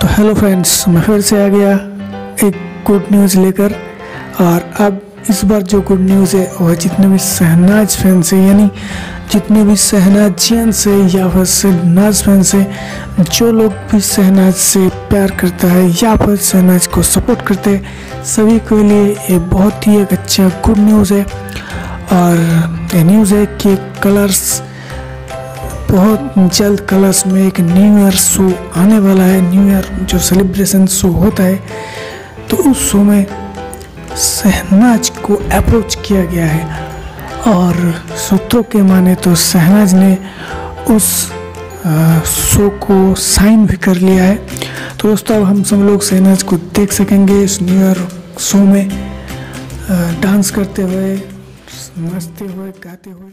तो hello friends मैं फिर से आ गया। एक गुड न्यूज़ लेकर। और अब इस बार जो गुड न्यूज़ है वह जितने भी शहनाज फैंस है, यानी जितने भी शहनाजियंस से या फिर शहनाज फैंस है, जो लोग भी शहनाज से प्यार करता है या फिर शहनाज को सपोर्ट करते हैं, सभी के लिए ये बहुत ही एक अच्छा गुड न्यूज़ है। और ये न्यूज़ है कि कलर्स बहुत जल्द कलर्स में एक न्यू ईयर शो आने वाला है। न्यू ईयर जो सेलिब्रेशन शो होता है तो उस शो में शहनाज को अप्रोच किया गया है। और सूत्रों के माने तो शहनाज ने उस शो को साइन भी कर लिया है। तो दोस्तों, अब हम सब लोग शहनाज को देख सकेंगे इस न्यू ईयर शो में। डांस करते हुए नाचते हुए, गाते हुए।